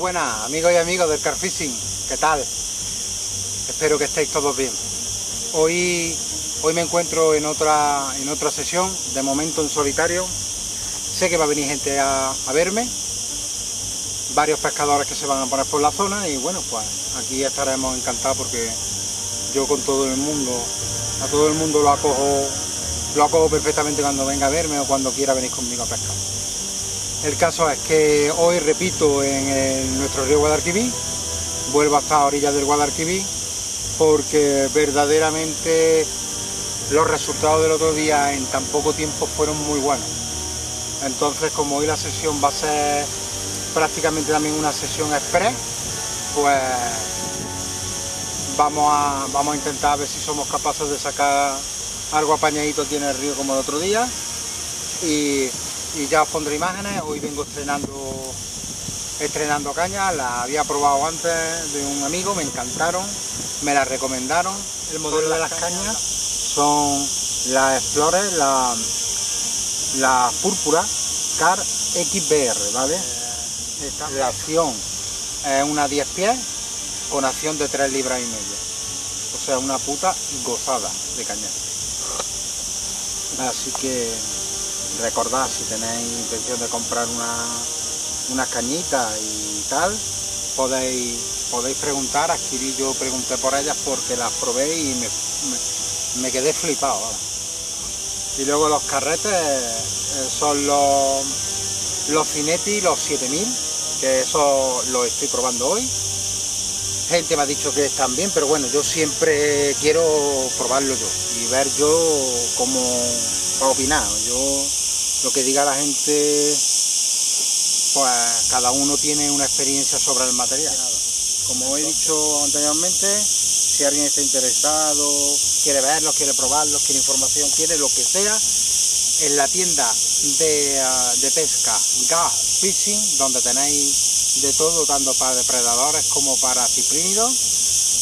buenas, amigos y amigos del Carfishing. ¿Qué tal? Espero que estéis todos bien. Hoy, hoy me encuentro en otra, en otra sesión, de momento en solitario. Sé que va a venir gente a, verme, varios pescadores que se van a poner por la zona y bueno, pues aquí estaremos encantados porque yo con todo el mundo, a todo el mundo lo acojo, lo acojo perfectamente cuando venga a verme o cuando quiera venir conmigo a pescar. El caso es que hoy repito en nuestro río Guadalquivir, vuelvo hasta orillas del Guadalquivir porque verdaderamente los resultados del otro día en tan poco tiempo fueron muy buenos. Entonces como hoy la sesión va a ser prácticamente también una sesión express, pues vamos a, vamos a intentar ver si somos capaces de sacar algo apañadito aquí en el río como el otro día y, y ya os pondré imágenes, hoy vengo estrenando estrenando cañas, las había probado antes de un amigo, me encantaron, me las recomendaron. El modelo de las cañas son las Explorer, la, la púrpura Car XBR, ¿vale? La acción es una 10 pies con acción de 3 libras y media. O sea, una puta gozada de cañar. Así que recordad si tenéis intención de comprar una, unas cañitas y tal, podéis, podéis preguntar, adquirí yo pregunté por ellas porque las probé y me, me- quedé flipado. Y luego los carretes eh, son los, los Cinetti, los 7000, que eso lo estoy probando hoy. Gente me ha dicho que están bien, pero bueno, yo siempre quiero probarlo yo y ver yo cómo opinar. Yo lo que diga la gente, pues cada uno tiene una experiencia sobre el material. Como he dicho anteriormente, si alguien está interesado, quiere verlos, quiere probarlos, quiere información, quiere lo que sea, en la tienda de, ah, de pesca Gas Fishing, donde tenéis de todo, tanto para depredadores como para ciprínidos,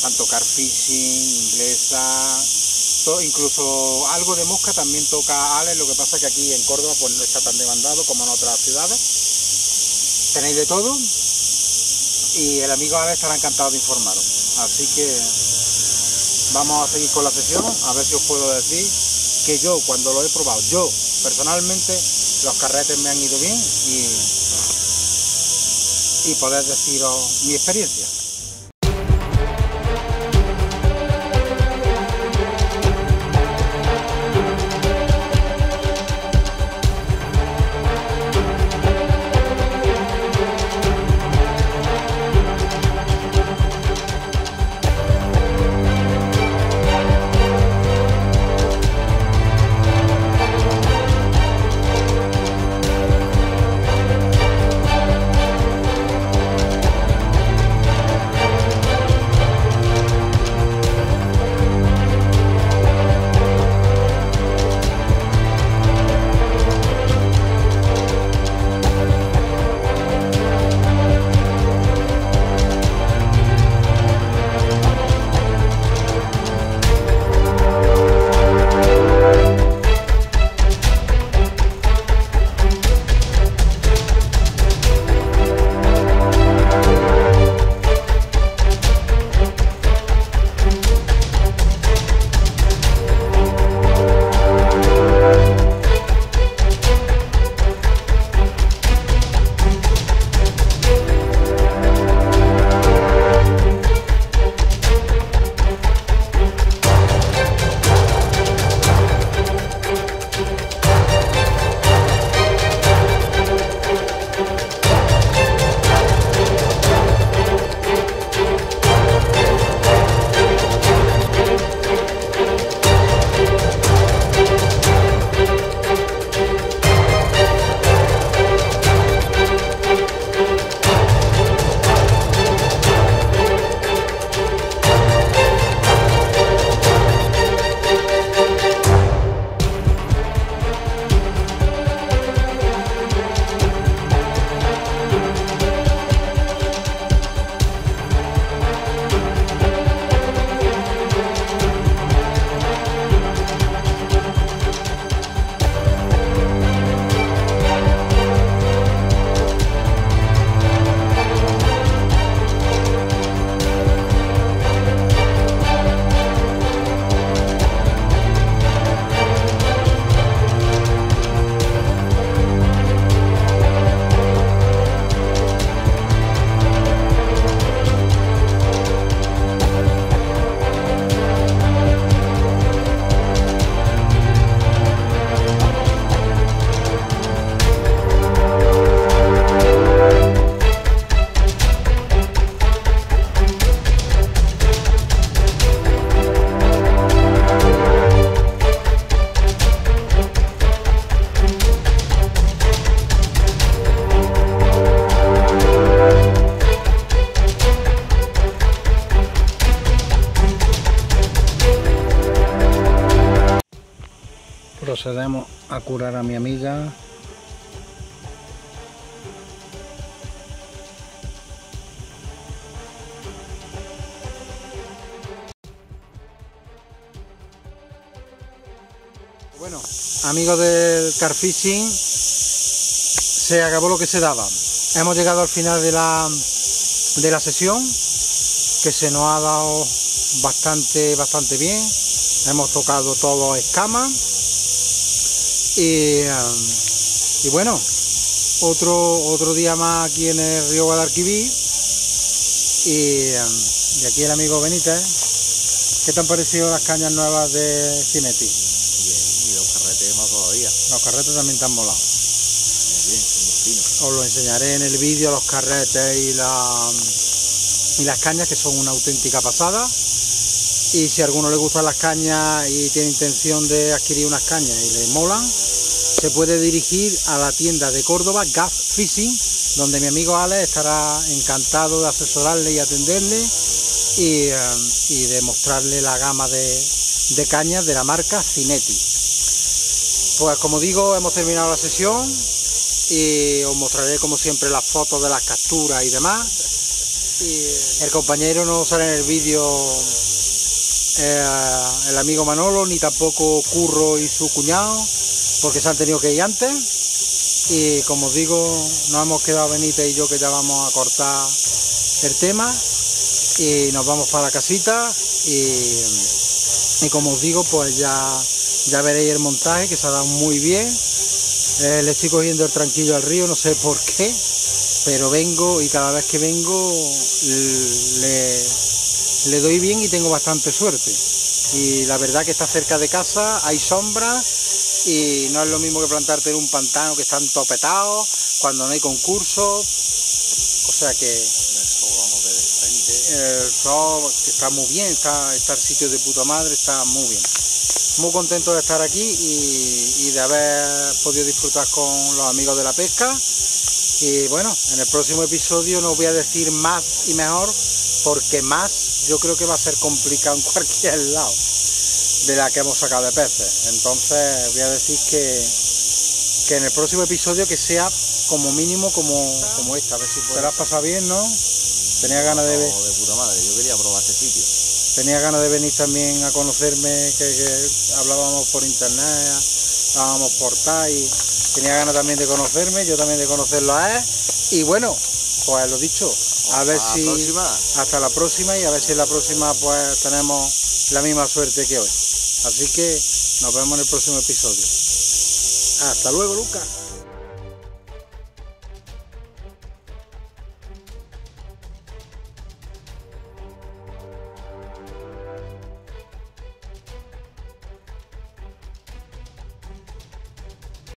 tanto carfishing, inglesa, incluso algo de mosca también toca Alex, lo que pasa que aquí en Córdoba pues no está tan demandado como en otras ciudades. Tenéis de todo y el amigo Alex estará encantado de informaros. Así que vamos a seguir con la sesión, a ver si os puedo decir que yo cuando lo he probado, yo personalmente los carretes me han ido bien y, y poder deciros mi experiencia. Procedemos a curar a mi amiga Bueno, amigos del Carfishing, se acabó lo que se daba. Hemos llegado al final de la, de la sesión, que se nos ha dado bastante, bastante bien. Hemos tocado todo escamas. Y, y, bueno, otro, otro día más aquí en el río Guadalquivir. Y, y aquí el amigo Benítez. ¿Qué te han parecido las cañas nuevas de Cinetti? Los carretes también están molados. Os lo enseñaré en el vídeo, los carretes y, la, y las cañas que son una auténtica pasada. Y si a alguno le gustan las cañas y tiene intención de adquirir unas cañas y le molan, se puede dirigir a la tienda de Córdoba, Gas Fishing, donde mi amigo Alex estará encantado de asesorarle y atenderle y, eh, y de mostrarle la gama de, de cañas de la marca Cinetti. Pues como digo, hemos terminado la sesión y os mostraré como siempre las fotos de las capturas y demás. el compañero no sale en el vídeo eh, el amigo Manolo, ni tampoco Curro y su cuñado, porque se han tenido que ir antes. Y como os digo, nos hemos quedado Benítez y yo que ya vamos a cortar el tema y nos vamos para la casita y, y como os digo, pues ya ya veréis el montaje que se ha dado muy bien. Eh, le estoy cogiendo el tranquillo al río, no sé por qué, pero vengo y cada vez que vengo le, le doy bien y tengo bastante suerte. Y la verdad que está cerca de casa, hay sombra y no es lo mismo que plantarte en un pantano que están topetados, cuando no hay concursos. O sea que el sol está muy bien, está, está el sitio de puta madre, está muy bien muy contento de estar aquí y, de haber podido disfrutar con los amigos de la pesca. Y bueno, en el próximo episodio no voy a decir más y mejor, porque más yo creo que va a ser complicado en cualquier lado de la que hemos sacado de peces. Entonces voy a decir que, que en el próximo episodio que sea como mínimo como, como esta. A ver si Te la has pasado bien, ¿no? Tenía ganas de ver. de puta madre, yo quería probar este sitio tenía ganas de venir también a conocerme, que, hablábamos por internet, hablábamos por tal y tenía ganas también de conocerme, yo también de conocerlo a él. Y bueno, pues lo dicho, a ver si hasta la próxima y a ver si en la próxima pues tenemos la misma suerte que hoy. Así que nos vemos en el próximo episodio. Hasta luego, Lucas.